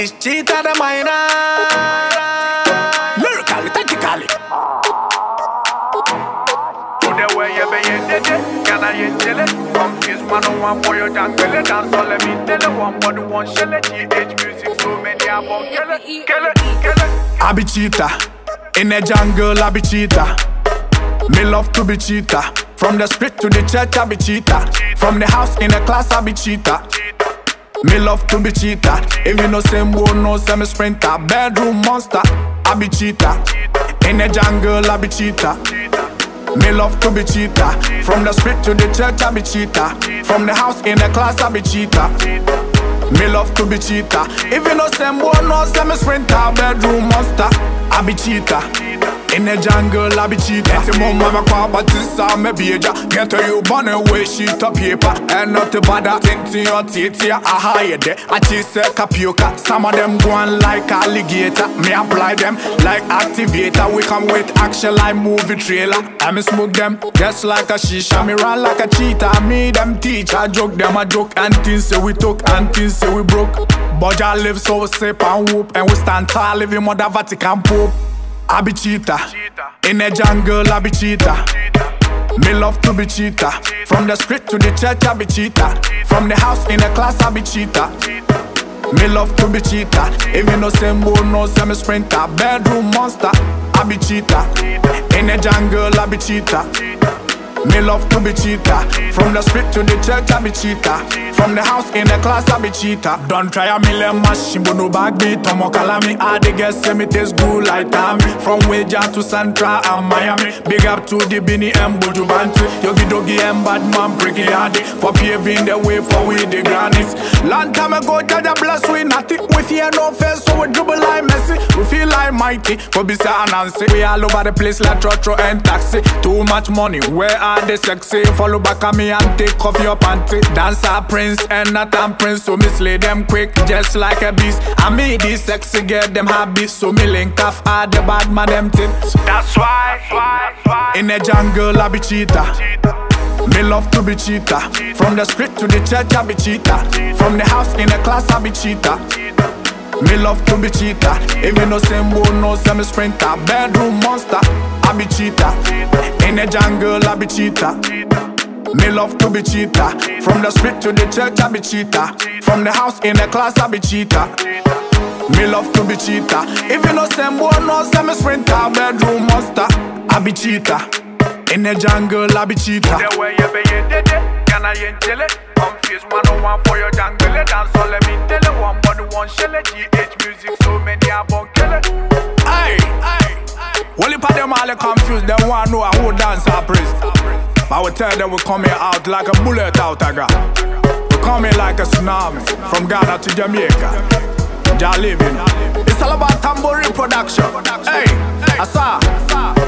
It's cheetah the minor. Lyrically, technically. the way you be in the day, can I in chile? Confused man, no one for your jungle, dance all let me tell it. One body, one shell, GH music, so many I won't kill it, kill it, kill it. I be cheetah. In the jungle, I be cheetah. Me love to be cheetah. From the street to the church, I be cheetah. From the house in the class, I be cheetah. Me love to be cheetah. If you know same boy, no semi sprinter. Bedroom monster, I be cheetah. In the jungle, I be cheetah. Me love to be cheetah. From the street to the church, I be cheetah. From the house in the class, I be cheetah. Me love to be cheetah. If you know same boy, no semi sprinter. Bedroom monster, I be cheetah. In the jungle, I be cheetah. Get him mama kwa batisa me beja. Get to you born away sheet of paper. And not to bother. Tintin your titi, I hide it. I chase a capioca. Some of them go on like alligator. Me apply them like activator. We come with action like movie trailer. I me smoke them just like a shisha. Me run like a cheetah. Me them teach. I joke them a joke. And things say we took and things say we broke. But I live so sip and whoop. And we stand tall, living mother Vatican Pope. I be cheetah. In the jungle, I be cheetah. Me love to be cheetah. From the street to the church, I be cheetah. From the house in the class, I be cheetah. Me love to be cheetah. If you know same boy, no semi sprinter. Bedroom monster, I be cheetah. In the jungle, I be cheetah. Me love to be cheetah. From the street to the church, I be cheetah. From the house in the class, I be cheetah. Don't try a million machine, but no bag. Tomo kalami, I the guess say me taste good like Tommy. From Waja to Santra and Miami. Big up to the Beenie and Buju. Yogi Dogi and Badman, Bricky Hardy. For paving the way for we the grannies. Long time ago, Jaja bless we nothing. We fear no face, so we dribble like. We feel like mighty. For Bisa and Nancy. We all over the place like Trotro and Taxi. Too much money, where are they sexy? Follow back on me and take off your panty. Dancer prince and not a prince, so me slay them quick, just like a beast. I me this sexy get them happy, so me link off all the bad man them tips. That's why, why, why. In the jungle, I be cheetah. Me love to be cheetah. From the street to the church, I be cheetah. From the house in the class, I be cheetah. Me love to be cheetah. If you know same boy, no semi sprinter. Bedroom monster, I be cheetah. In the jungle, I be cheetah. Me love to be cheetah. From the street to the church, I be cheetah. From the house in the class, I be cheetah. Me love to be cheetah. If you know same boy, no semi sprinter. Bedroom monster, I be cheetah. In the jungle, I be you I? Confused man, no one for your jungle, dance let me tell it. One body, GH music, so many I won't kill it. Hey, hey, Well, if them all confused, them want know who dance or praise. But we tell them we coming out like a bullet out of gun. We coming like a tsunami from Ghana to Jamaica. Jah living. It's all about tambourine production. Hey, I saw.